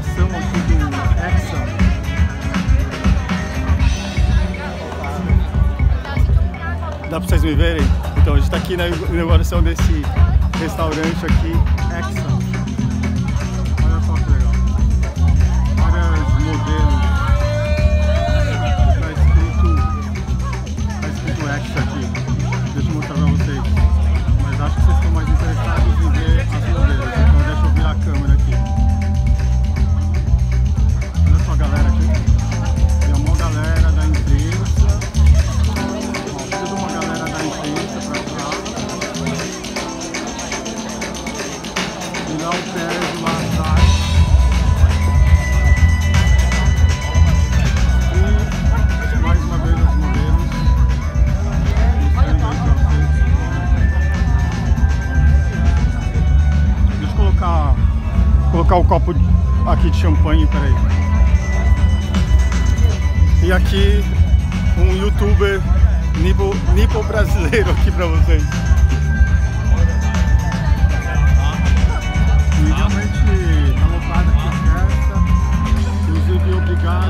inauguração aqui do Hexa. Dá pra vocês me verem? Então, a gente tá aqui na inauguração desse restaurante aqui, Hexa. Colocar, o copo aqui de champanhe, peraí. E aqui um youtuber nipo, nipo brasileiro aqui pra vocês.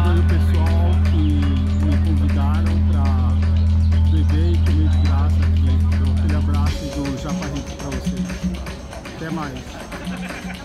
Obrigado aí o pessoal que me convidaram pra beber e comer de graça aqui. Então aquele abraço do Japa Rico pra vocês. Até mais.